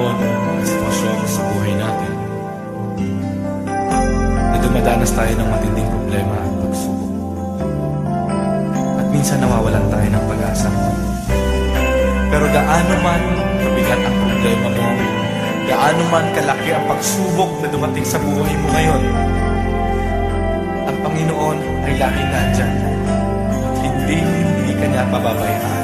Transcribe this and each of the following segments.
panahon at sitwasyon sa buhay natin na dumadanas tayo ng matinding problema at pagsubok. At minsan nawawalan tayo ng pag-asa. Pero gaano man kabigat ang problema mo, gaano man kalaki ang pagsubok na dumating sa buhay mo ngayon, ang Panginoon ay laging nandyan. At hindi, hindi ka niya pababayaan.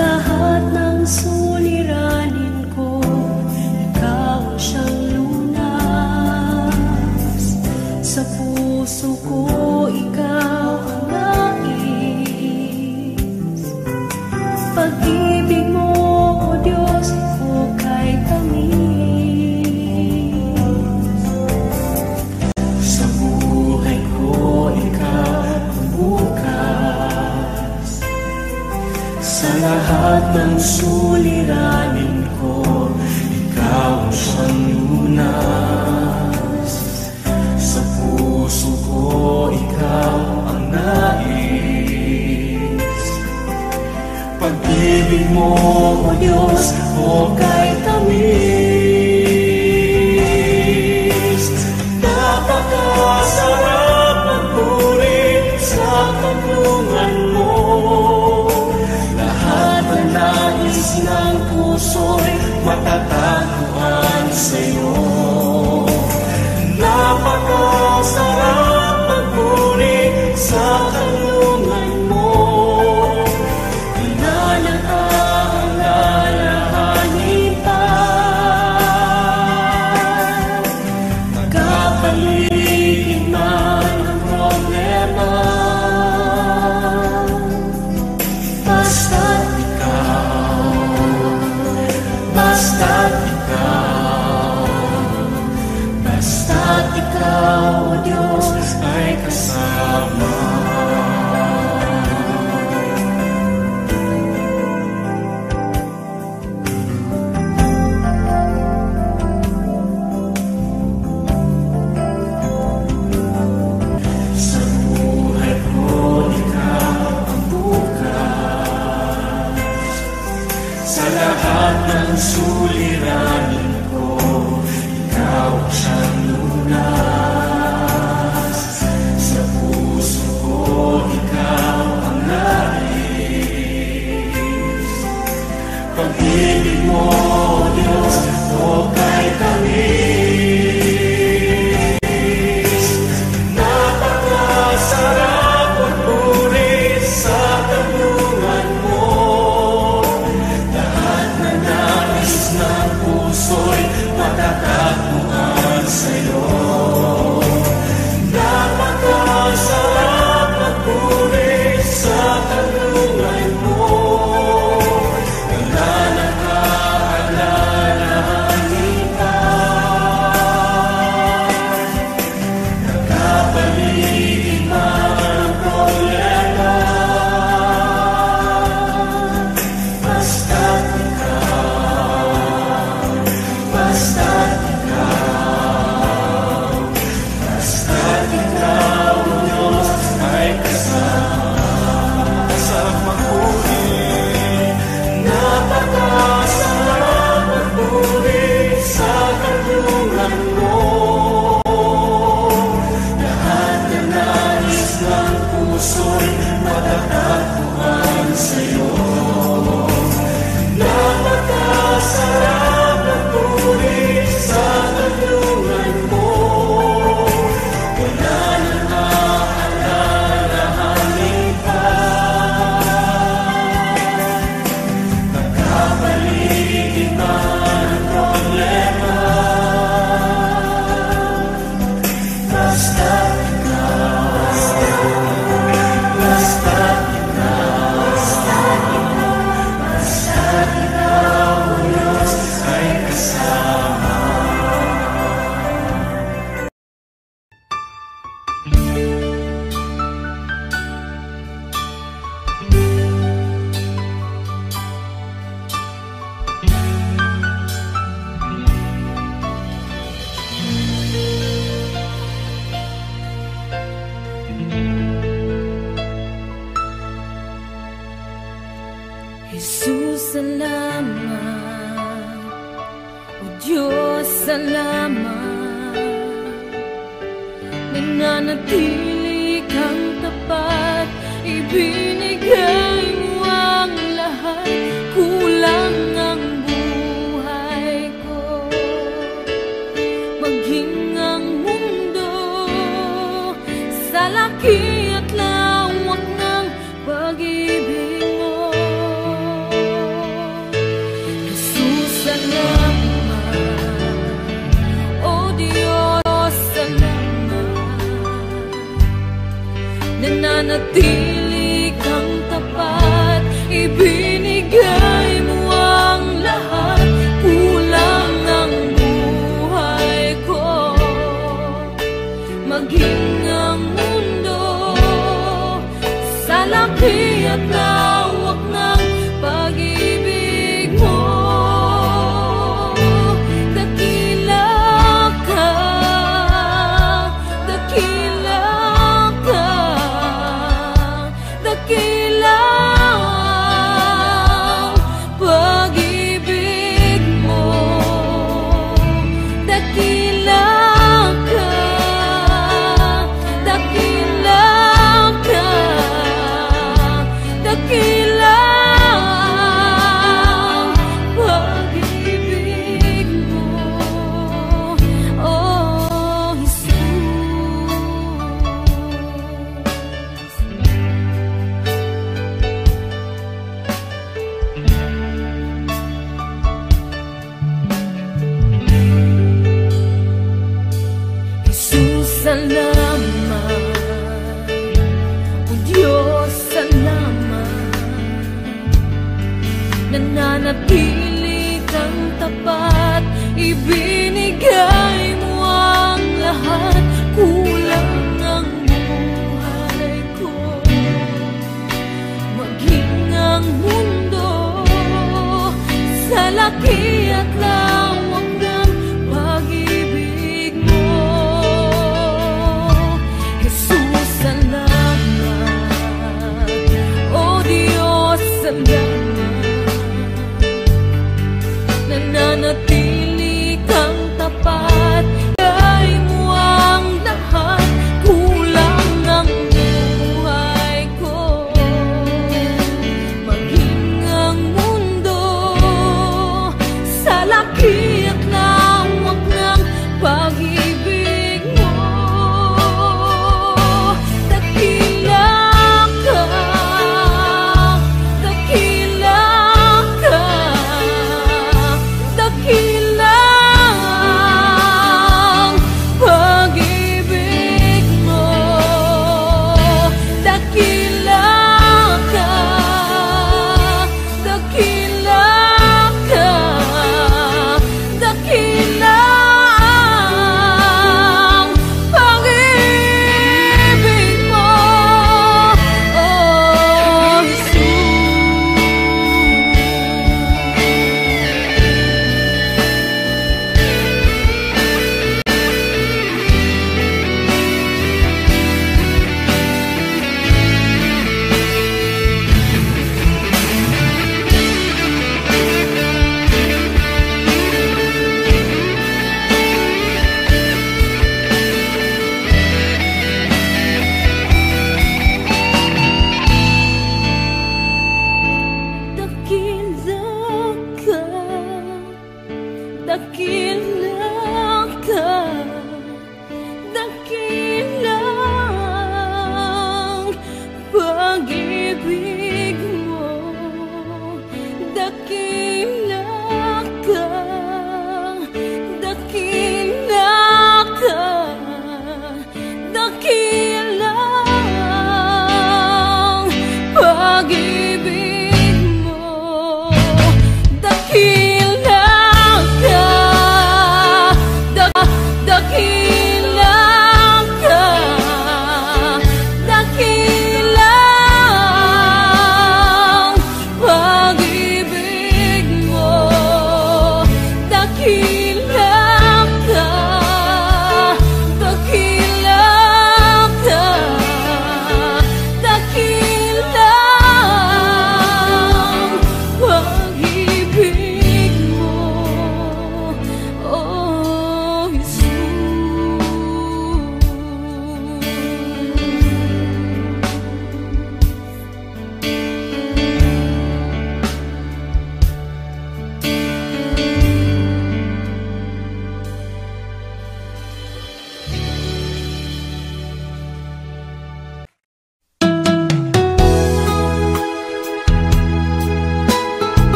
Lahat ng suliranin ko. Ikaw ang siyang lunas. Sa puso ko, suliranin ko Ikaw ang siyang lunas. Sa puso ko, ikaw ang nais. Pag-ibig mo, O Diyos, o kay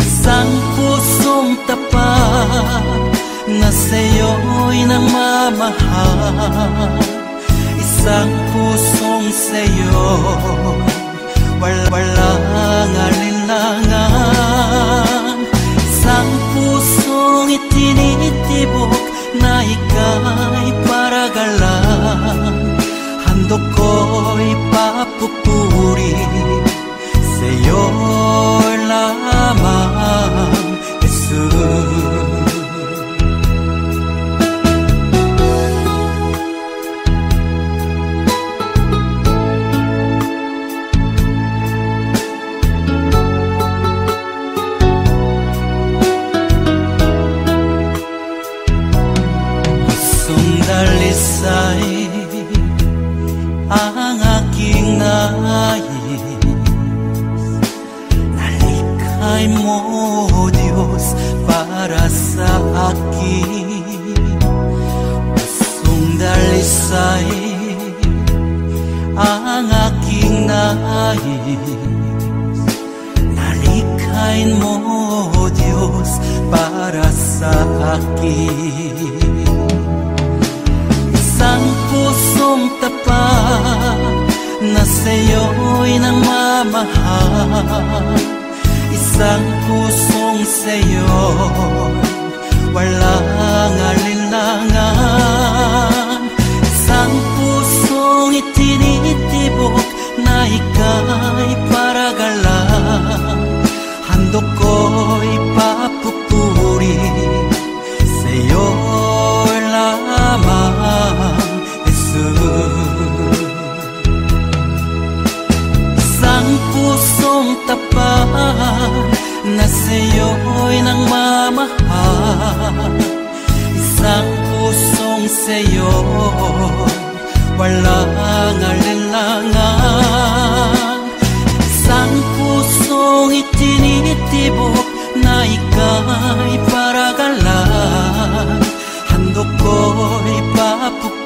Isang pusong tapat na sa'yo'y namamahal. Isang pusong sa'yo wala, walang alinlang いちにってもないかいばらがら한도골 바쁘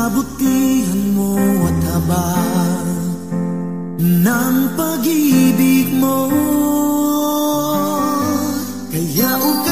kabutihan mo at haba ng pag-ibig mo. Kaya uka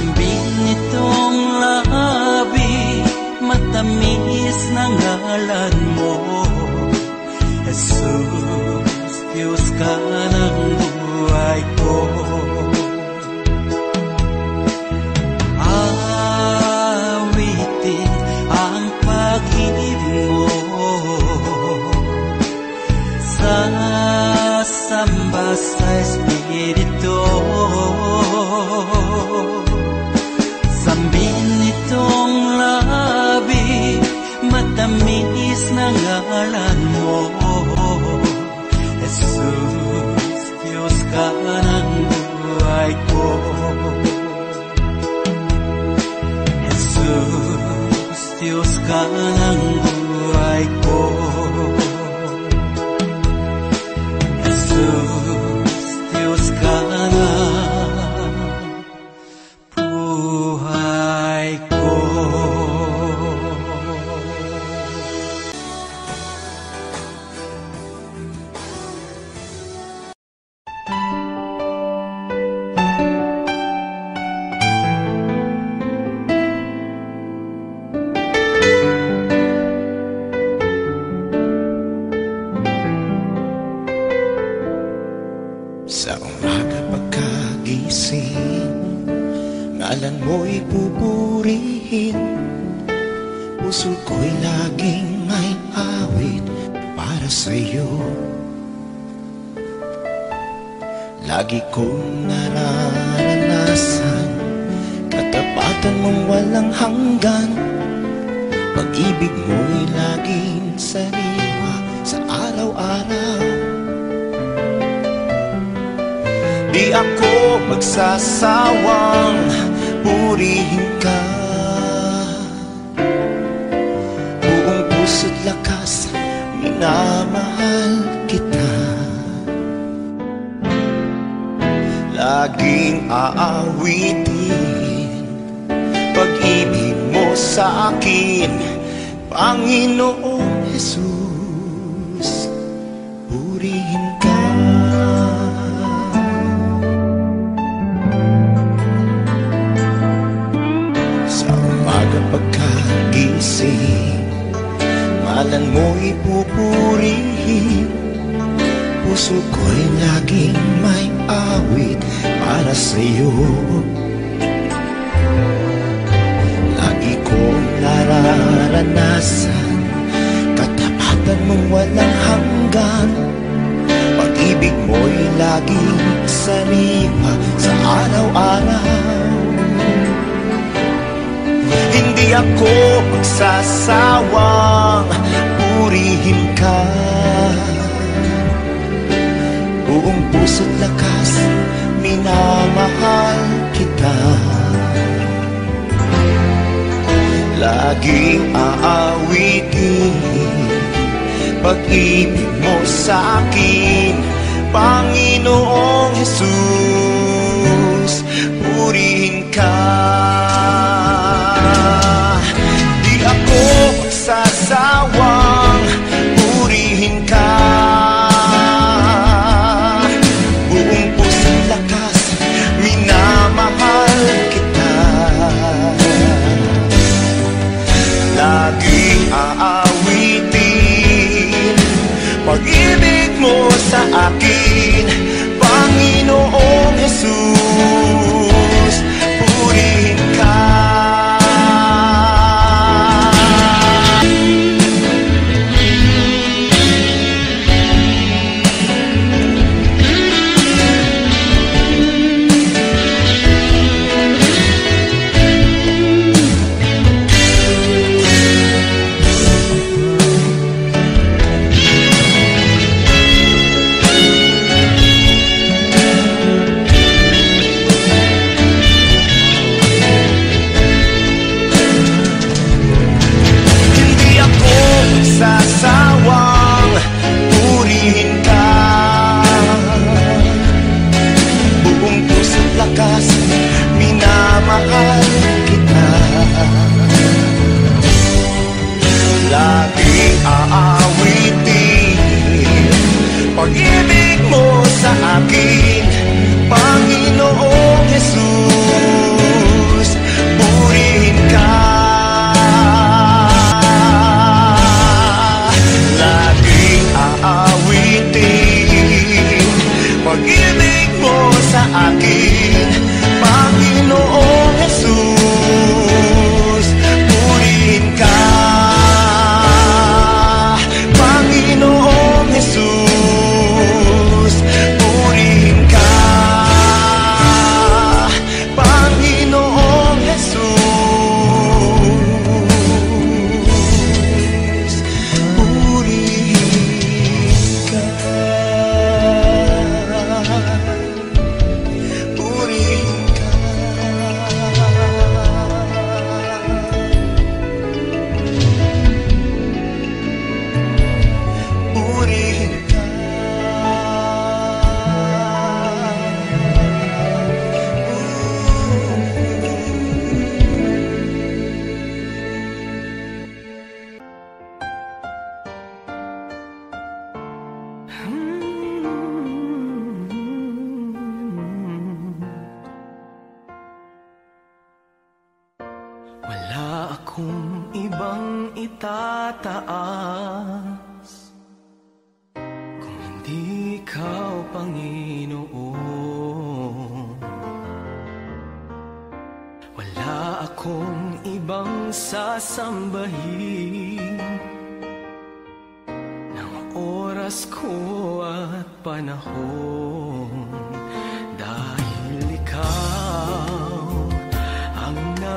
Lambing nitong labi Matamis ng ngalan mo. Jesus, Diyos ka. sa akin, Panginoong Jesus, purihin ka. Sa umaga pagkagising, malan mo ipupurihin, puso ko'y laging may awit para sa'yo. naranasan Katapatan mong walang hanggan. Pag-ibig mo'y laging sariwa sa araw-araw. Hindi ako magsasawang purihin ka. Buong puso't lakas minamahal kita. Laging aawitin Pag-ibig mo sa akin Panginoong Jesus Purihin ka.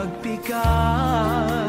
pagpikas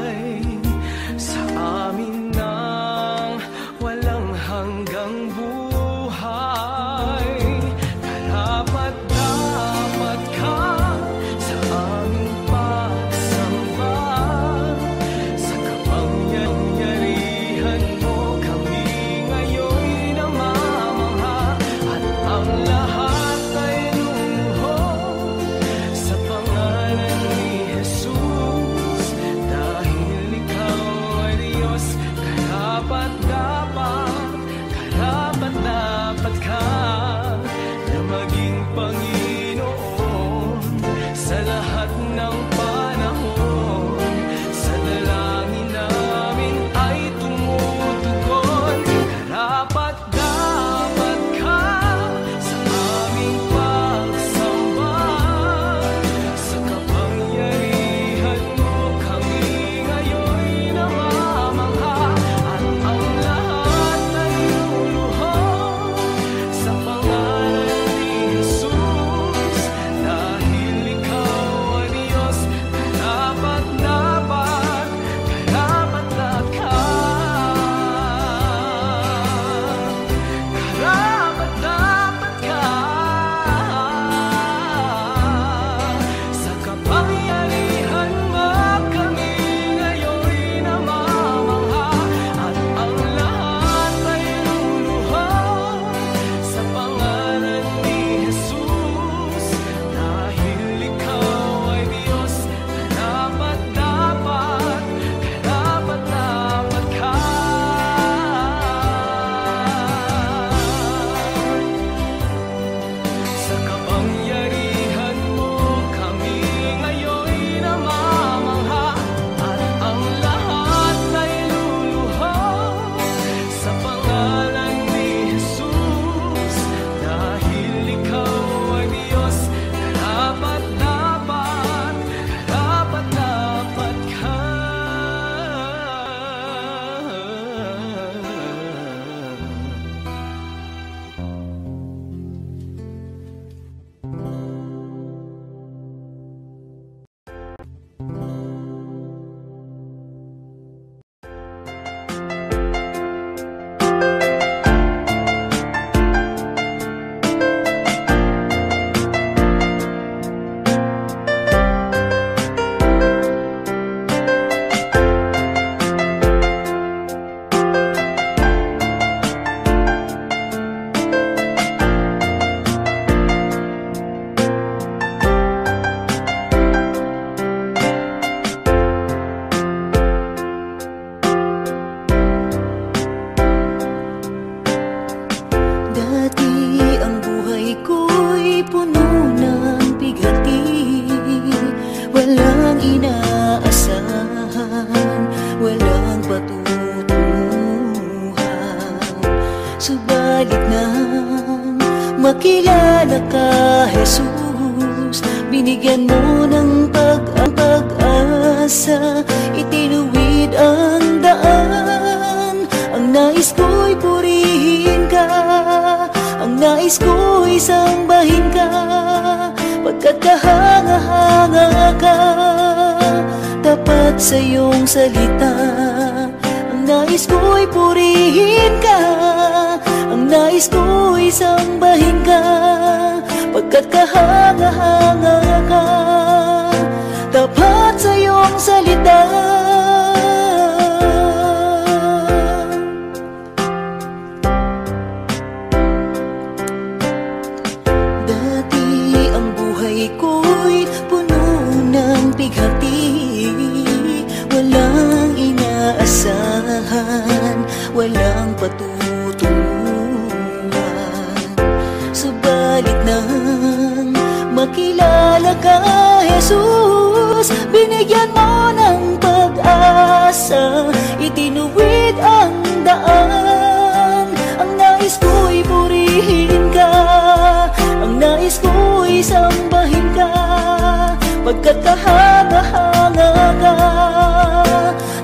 kahanga-hanga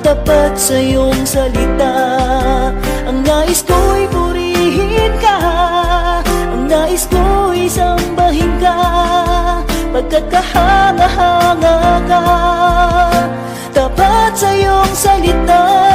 Tapat sa iyong salita. Ang nais ko'y purihin ka. Ang nais ko'y sambahin ka. Pagkat kahanga-hanga ka. Tapat sa iyong salita.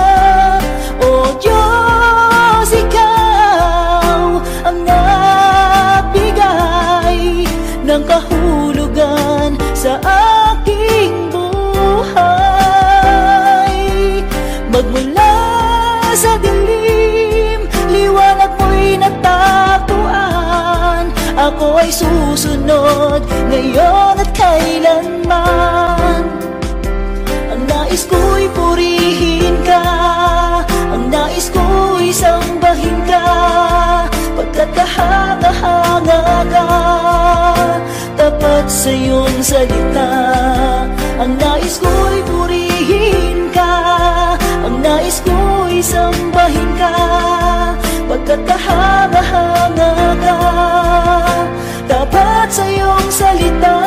sunod Ngayon at kailanman. Ang nais ko'y purihin ka Ang nais ko'y sambahin ka Pagkat kahanga-hanga ka Tapat sa iyong salita. Ang nais ko'y purihin ka Ang nais ko'y sambahin ka Pagkat kahanga-hanga ka Dapat sa'yo solitario.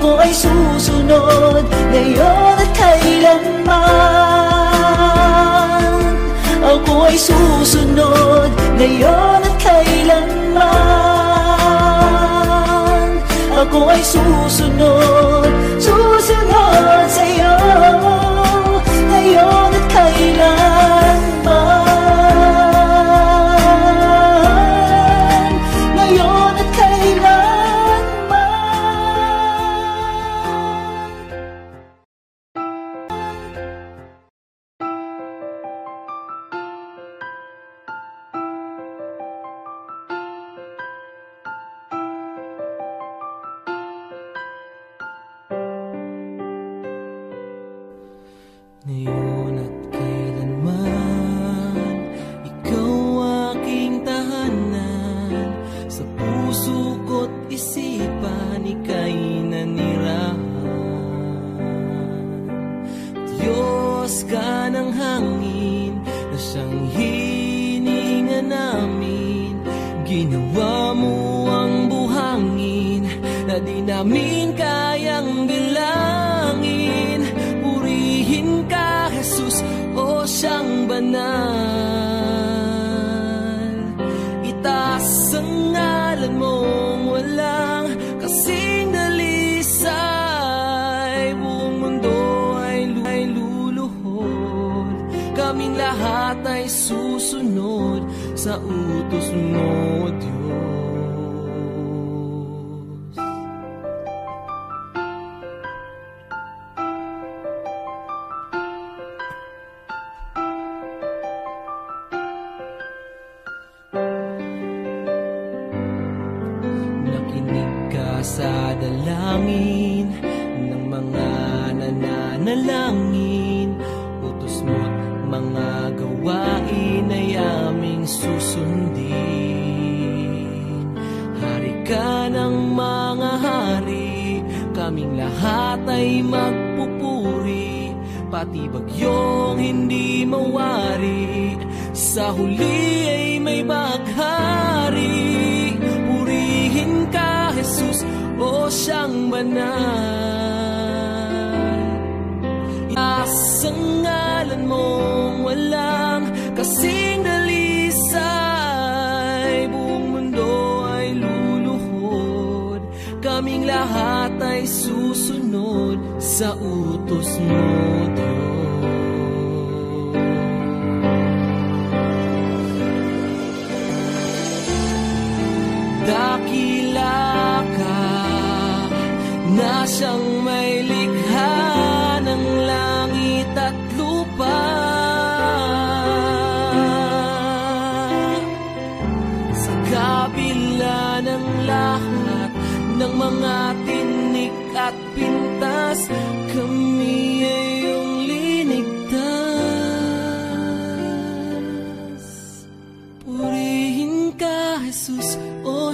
ako ay susunod Ngayon at kailanman. Ako ay susunod Ngayon at kailanman. Ako ay susunod Kaming lahat ay magpupuri Pati bagyong hindi mawari. Sa huli ay may baghari Purihin ka, Jesus, o siyang banal. Asang ngalan mong walang kasi lahat ay susunod sa utos mo, Diyos. Dakila ka na siyang may liwanag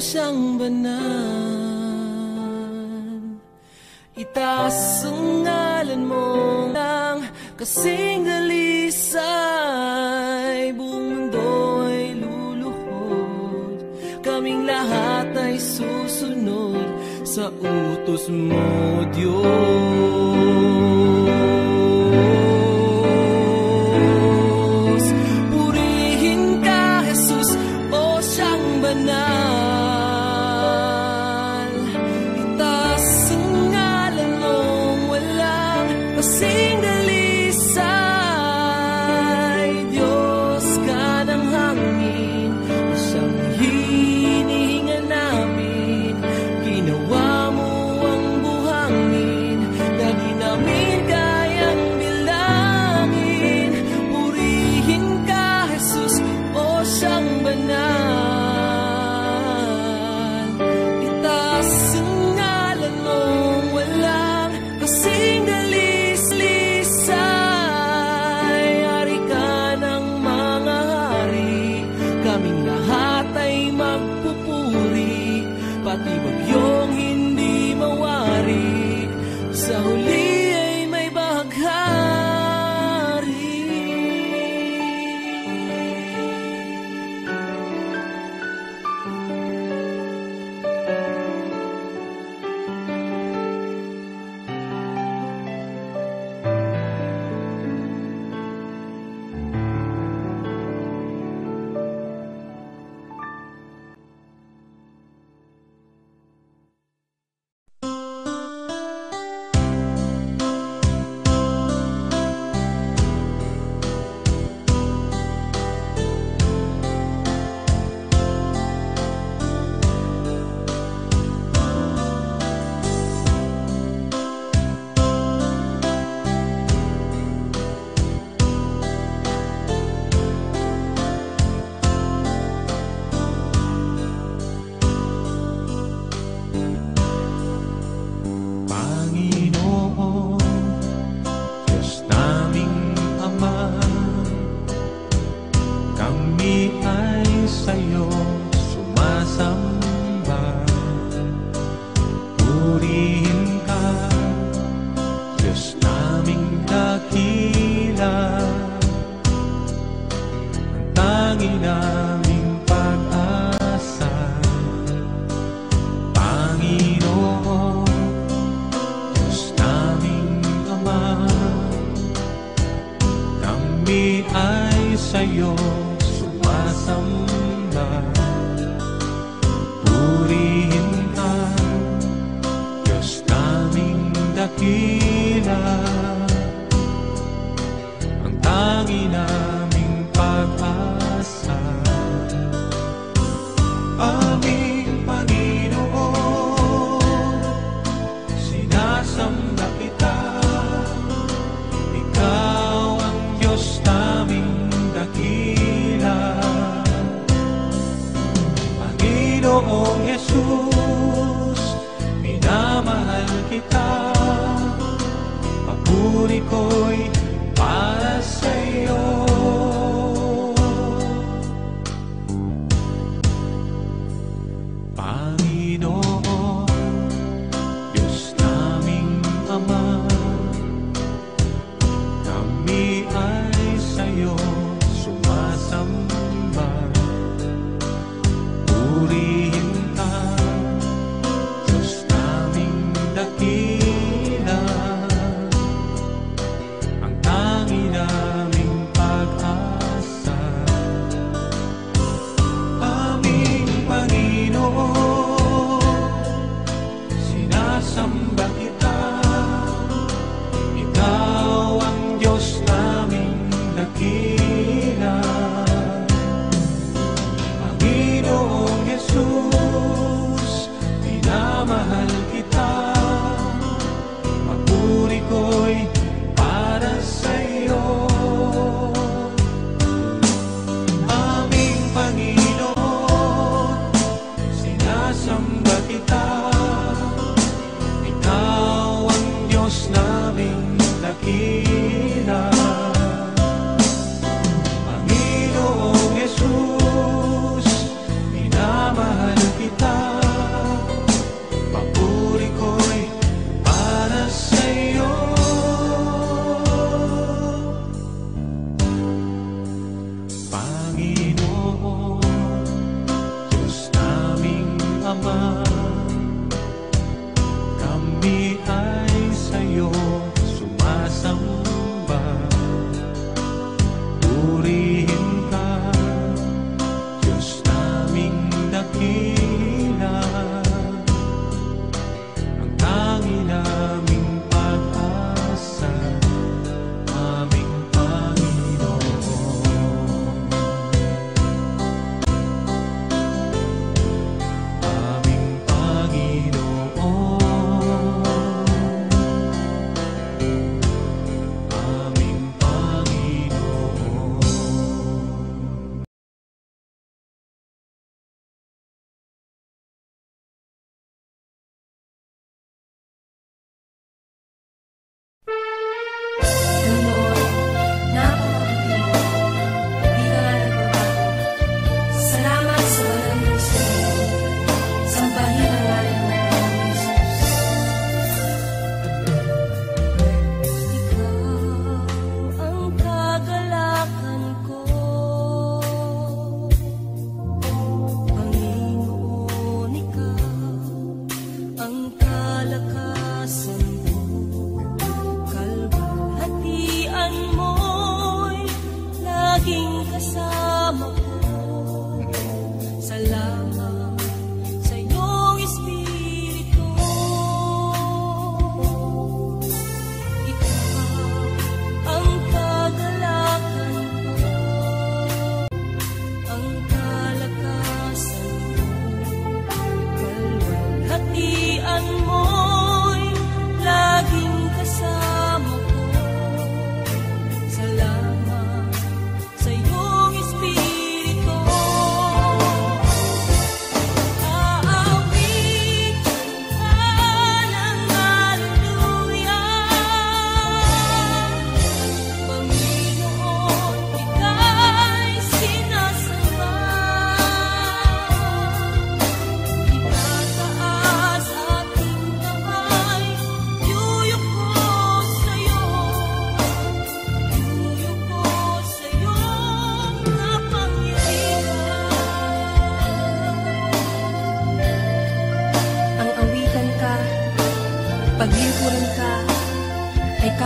siyang banal. Itaas ang ngalan mo ng kasing dalisay Buong mundo ay luluhod. Kaming lahat ay susunod sa utos mo, Diyos.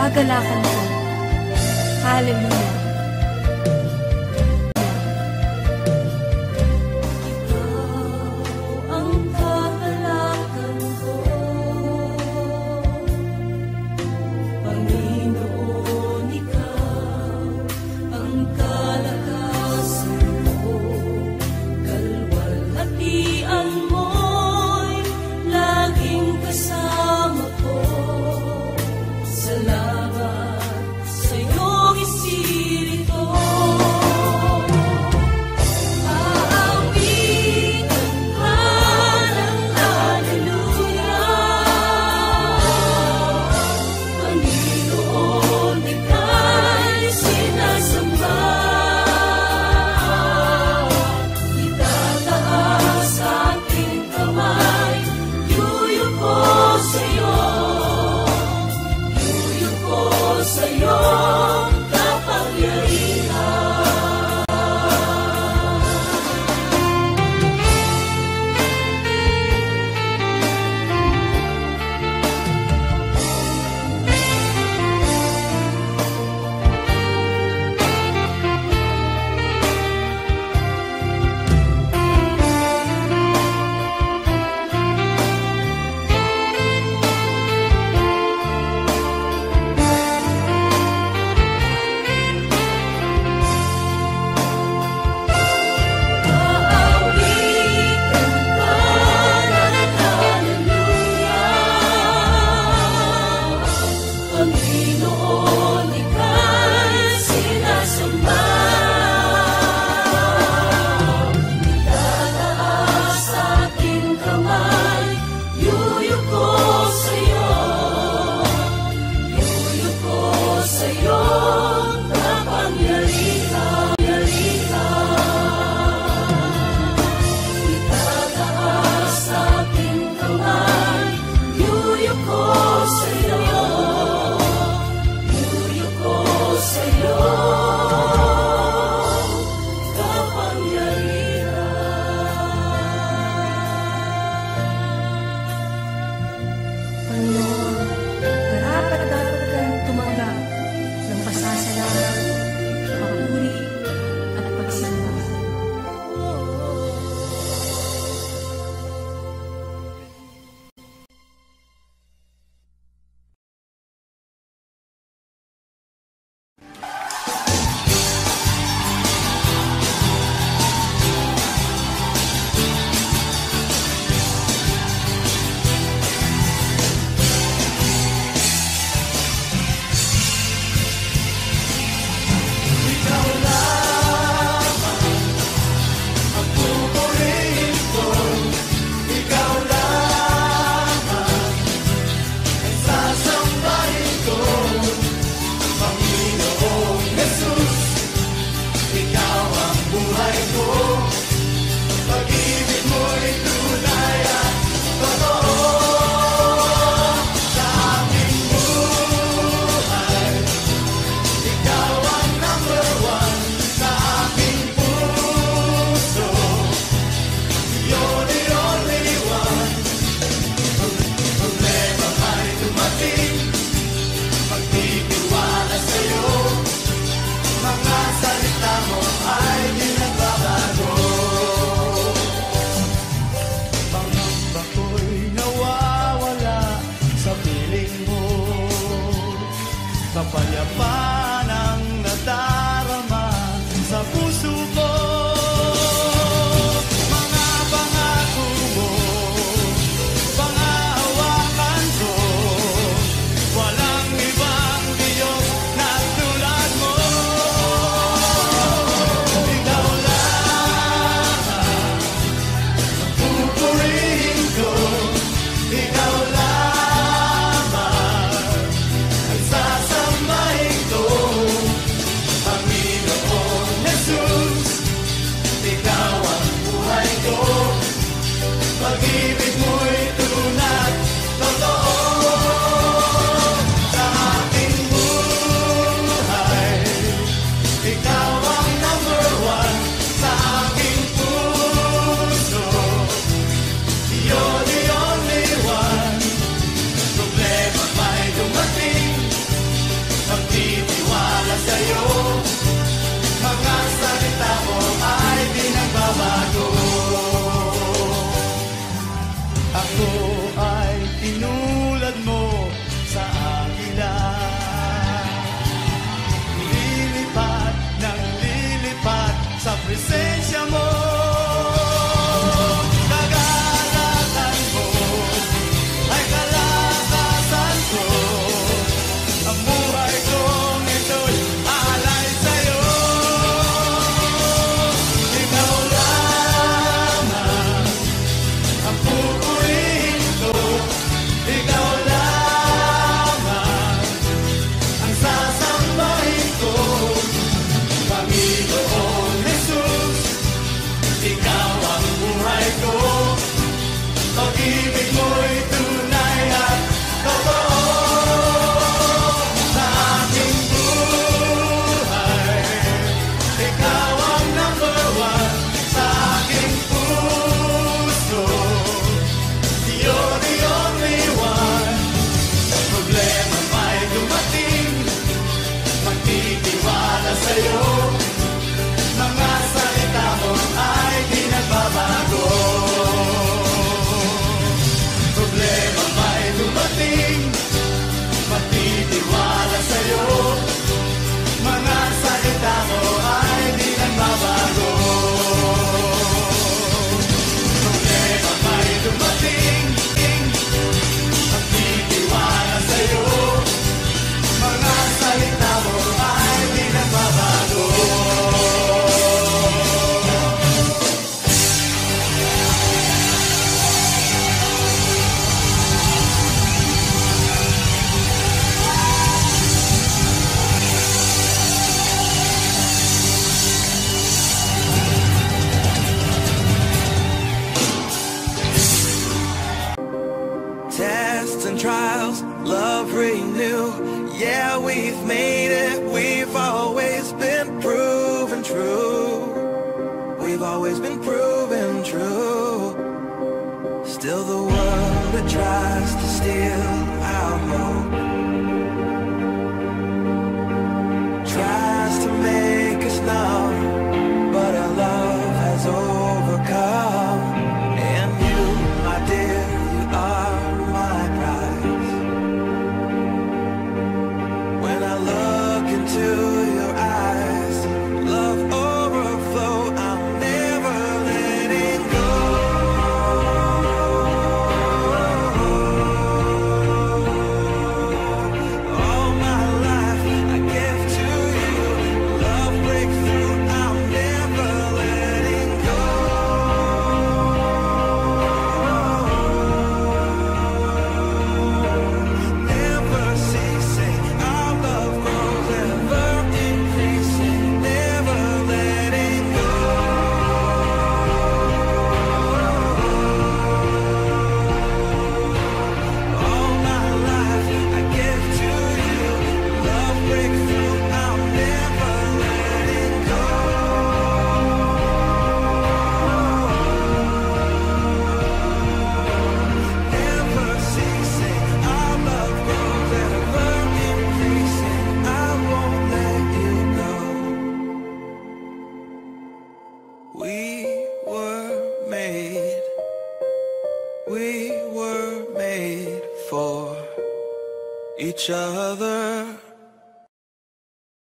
Kagalakan ko. Hallelujah.